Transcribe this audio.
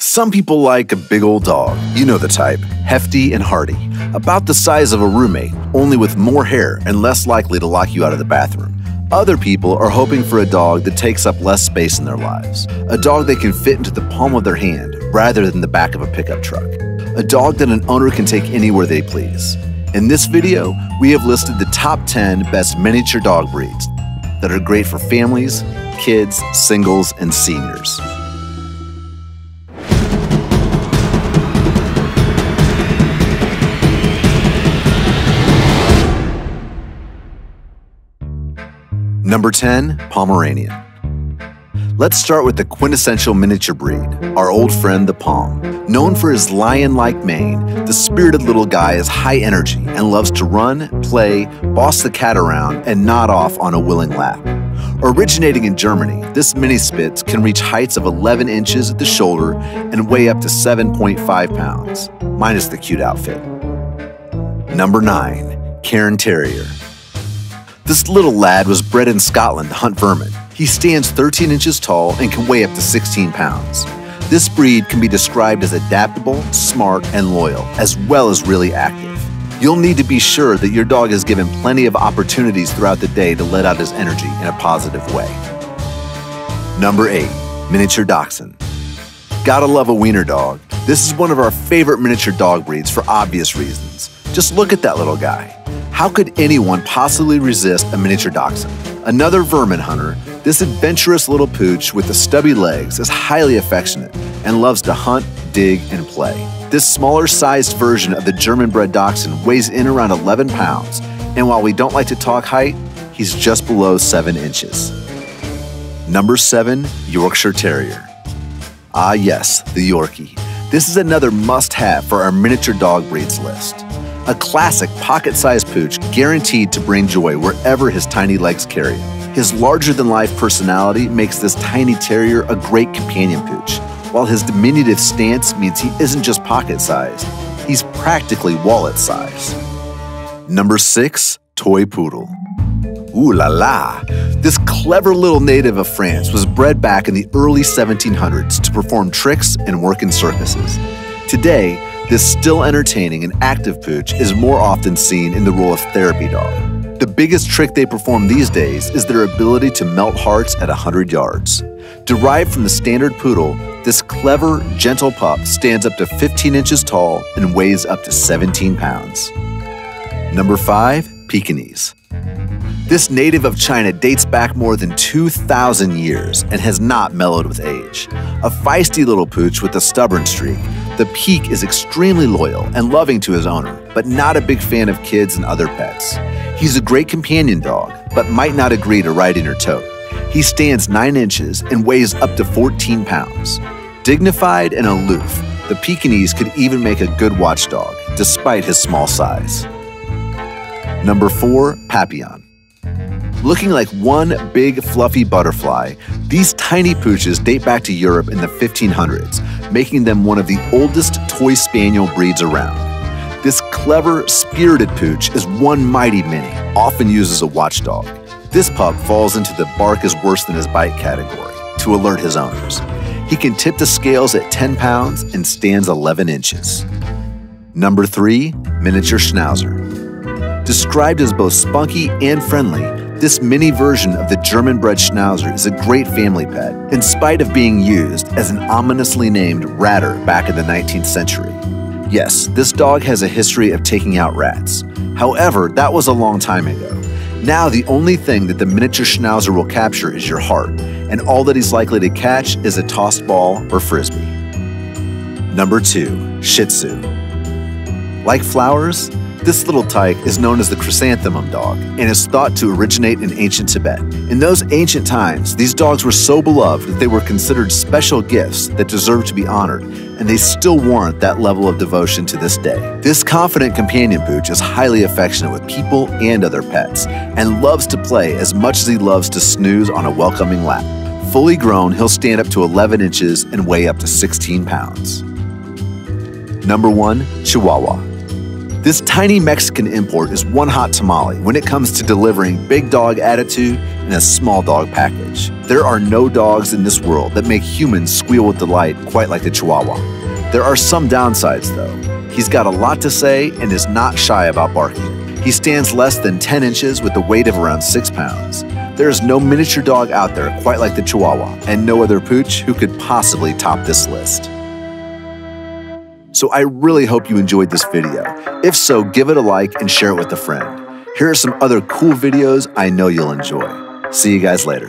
Some people like a big old dog, you know the type, hefty and hardy, about the size of a roommate, only with more hair and less likely to lock you out of the bathroom. Other people are hoping for a dog that takes up less space in their lives, a dog they can fit into the palm of their hand rather than the back of a pickup truck, a dog that an owner can take anywhere they please. In this video, we have listed the top 10 best miniature dog breeds that are great for families, kids, singles, and seniors. Number 10, Pomeranian. Let's start with the quintessential miniature breed, our old friend the Pom. Known for his lion like mane, the spirited little guy is high energy and loves to run, play, boss the cat around, and nod off on a willing lap. Originating in Germany, this mini Spitz can reach heights of 11 inches at the shoulder and weigh up to 7.5 pounds, minus the cute outfit. Number 9, Cairn Terrier. This little lad was bred in Scotland to hunt vermin. He stands 13 inches tall and can weigh up to 16 pounds. This breed can be described as adaptable, smart, and loyal, as well as really active. You'll need to be sure that your dog is given plenty of opportunities throughout the day to let out his energy in a positive way. Number 8. Miniature Dachshund. Gotta love a wiener dog. This is one of our favorite miniature dog breeds for obvious reasons. Just look at that little guy. How could anyone possibly resist a miniature dachshund? Another vermin hunter, this adventurous little pooch with the stubby legs is highly affectionate and loves to hunt, dig, and play. This smaller sized version of the German bred dachshund weighs in around 11 pounds, and while we don't like to talk height, he's just below 7 inches. Number 7, Yorkshire Terrier. Ah, yes, the Yorkie. This is another must have for our miniature dog breeds list. A classic pocket sized pooch guaranteed to bring joy wherever his tiny legs carry him. His larger than life personality makes this tiny terrier a great companion pooch, while his diminutive stance means he isn't just pocket sized, he's practically wallet sized. Number 6 Toy Poodle. Ooh la la! This clever little native of France was bred back in the early 1700s to perform tricks and work in circuses. Today, this still entertaining and active pooch is more often seen in the role of therapy dog. The biggest trick they perform these days is their ability to melt hearts at 100 yards. Derived from the standard poodle, this clever, gentle pup stands up to 15 inches tall and weighs up to 17 pounds. Number 5. Pekingese. This native of China dates back more than 2,000 years and has not mellowed with age. A feisty little pooch with a stubborn streak, the Peke is extremely loyal and loving to his owner, but not a big fan of kids and other pets. He's a great companion dog, but might not agree to ride in your tote. He stands 9 inches and weighs up to 14 pounds. Dignified and aloof, the Pekingese could even make a good watchdog, despite his small size. Number 4. Papillon. Looking like one big fluffy butterfly, these tiny pooches date back to Europe in the 1500s, making them one of the oldest toy spaniel breeds around. This clever, spirited pooch is one mighty mini, often used as a watchdog. This pup falls into the bark is worse than his bite category to alert his owners. He can tip the scales at 10 pounds and stands 11 inches. Number 3. Miniature Schnauzer. Described as both spunky and friendly, this mini version of the German bred Schnauzer is a great family pet, in spite of being used as an ominously named ratter back in the 19th century. Yes, this dog has a history of taking out rats. However, that was a long time ago. Now, the only thing that the miniature Schnauzer will capture is your heart, and all that he's likely to catch is a tossed ball or frisbee. Number 2. Shih Tzu. Like flowers, this little tyke is known as the chrysanthemum dog and is thought to originate in ancient Tibet. In those ancient times, these dogs were so beloved that they were considered special gifts that deserve to be honored, and they still warrant that level of devotion to this day. This confident companion pooch is highly affectionate with people and other pets, and loves to play as much as he loves to snooze on a welcoming lap. Fully grown, he'll stand up to 11 inches and weigh up to 16 pounds. Number 1. Chihuahua. This tiny Mexican import is one hot tamale when it comes to delivering big dog attitude in a small dog package. There are no dogs in this world that make humans squeal with delight quite like the Chihuahua. There are some downsides, though. He's got a lot to say and is not shy about barking. He stands less than 10 inches with a weight of around 6 pounds. There is no miniature dog out there quite like the Chihuahua, and no other pooch who could possibly top this list. So I really hope you enjoyed this video. If so, give it a like and share it with a friend. Here are some other cool videos I know you'll enjoy. See you guys later.